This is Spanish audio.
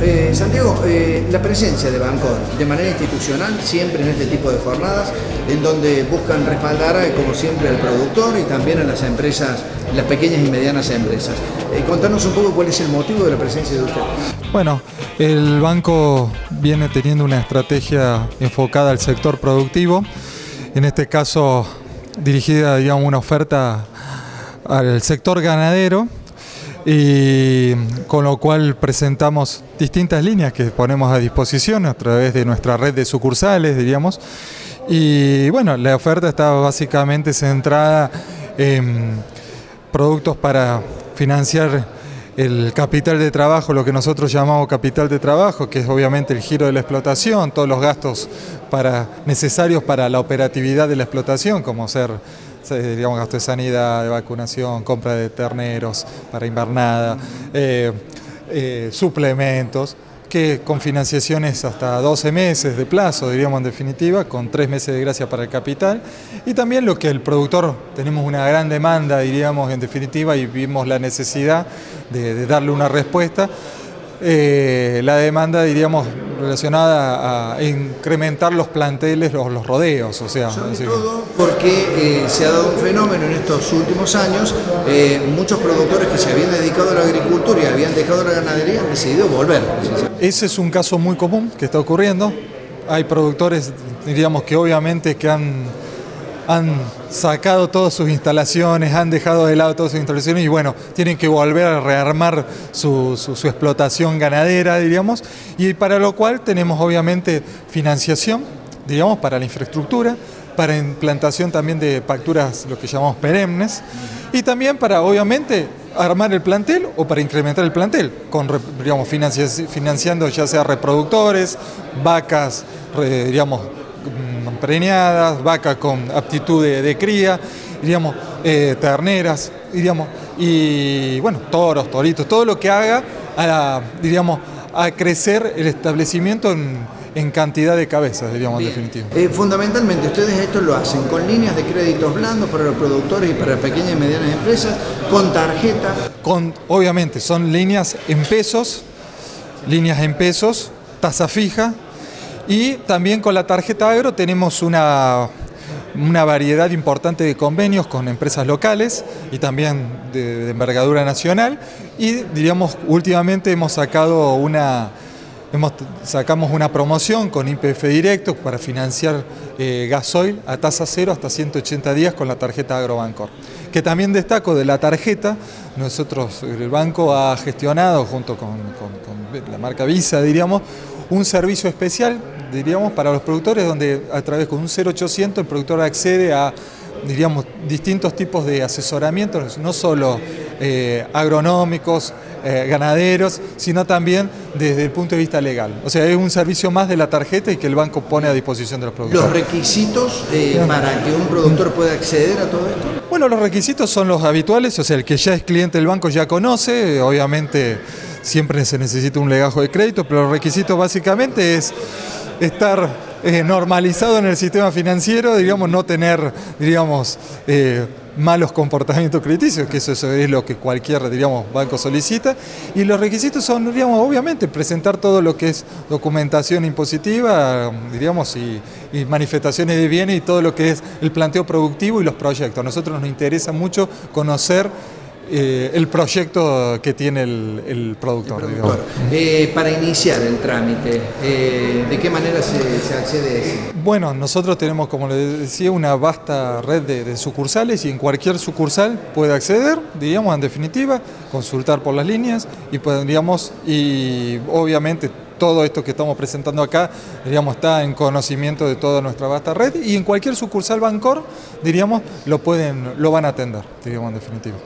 Eh, Santiago, eh, la presencia de Bancor de manera institucional siempre en este tipo de jornadas, en donde buscan respaldar, eh, como siempre, al productor y también a las empresas, las pequeñas y medianas empresas. Contanos un poco cuál es el motivo de la presencia de ustedes. Bueno, el banco viene teniendo una estrategia enfocada al sector productivo, en este caso dirigida, digamos, una oferta al sector ganadero y con lo cual presentamos distintas líneas que ponemos a disposición a través de nuestra red de sucursales, diríamos. Y bueno, la oferta está básicamente centrada en productos para financiar el capital de trabajo, lo que nosotros llamamos capital de trabajo, que es obviamente el giro de la explotación, todos los gastos para, necesarios para la operatividad de la explotación, como ser digamos, gasto de sanidad, de vacunación, compra de terneros para invernada, eh, eh, suplementos, que con financiaciones hasta 12 meses de plazo, diríamos en definitiva, con 3 meses de gracia para el capital, y también lo que el productor, tenemos una gran demanda, diríamos en definitiva, y vimos la necesidad de, darle una respuesta, eh, la demanda, diríamos, relacionada a incrementar los planteles, los, los rodeos. O sea, Sobre todo porque eh, se ha dado un fenómeno en estos últimos años, eh, muchos productores que se habían dedicado a la agricultura y habían dejado la ganadería han decidido volver. Ese es un caso muy común que está ocurriendo. Hay productores, diríamos, que obviamente que han han sacado todas sus instalaciones, han dejado de lado todas sus instalaciones y bueno, tienen que volver a rearmar su, su, explotación ganadera, diríamos, y para lo cual tenemos obviamente financiación, digamos, para la infraestructura, para implantación también de facturas, lo que llamamos perennes, y también para, obviamente, armar el plantel o para incrementar el plantel, con, digamos, financiando ya sea reproductores, vacas, digamos, preñadas, vacas con aptitud de, de cría, diríamos, eh, terneras, diríamos, y bueno, toros, toritos, todo lo que haga a, diríamos, a crecer el establecimiento en, en cantidad de cabezas, diríamos, en definitiva. Eh, fundamentalmente, ustedes esto lo hacen con líneas de créditos blandos para los productores y para pequeñas y medianas empresas, con tarjeta. Con, obviamente, son líneas en pesos, líneas en pesos, tasa fija, y también con la tarjeta agro tenemos una, una variedad importante de convenios con empresas locales y también de, de, envergadura nacional. Y diríamos últimamente hemos sacado una hemos, sacamos una promoción con IPF Directo para financiar eh, gasoil a tasa cero hasta 180 días con la tarjeta Agrobancor que también destaco de la tarjeta nosotros el banco ha gestionado junto con, con, con la marca Visa diríamos un servicio especial diríamos, para los productores, donde a través con un 0800 el productor accede a, diríamos, distintos tipos de asesoramientos, no solo eh, agronómicos, eh, ganaderos, sino también desde el punto de vista legal. O sea, es un servicio más de la tarjeta y que el banco pone a disposición de los productores. ¿Los requisitos eh, para que un productor pueda acceder a todo esto? Bueno, los requisitos son los habituales, o sea, el que ya es cliente del banco ya conoce, obviamente siempre se necesita un legajo de crédito, pero los requisitos básicamente es estar eh, normalizado en el sistema financiero, digamos, no tener, digamos, eh, malos comportamientos crediticios, que eso, es lo que cualquier, banco solicita. Y los requisitos son, digamos, obviamente, presentar todo lo que es documentación impositiva, diríamos, y, y manifestaciones de bienes y todo lo que es el planteo productivo y los proyectos. A nosotros nos interesa mucho conocer eh, el proyecto que tiene el, el productor. El productor. Eh, para iniciar el trámite, eh, ¿de qué manera se, se, accede a eso? Bueno, nosotros tenemos, como les decía, una vasta red de, de, sucursales y en cualquier sucursal puede acceder, diríamos, en definitiva, consultar por las líneas y podríamos, y obviamente todo esto que estamos presentando acá, diríamos, está en conocimiento de toda nuestra vasta red y en cualquier sucursal Bancor, diríamos, lo pueden, lo van a atender, diríamos, en definitiva.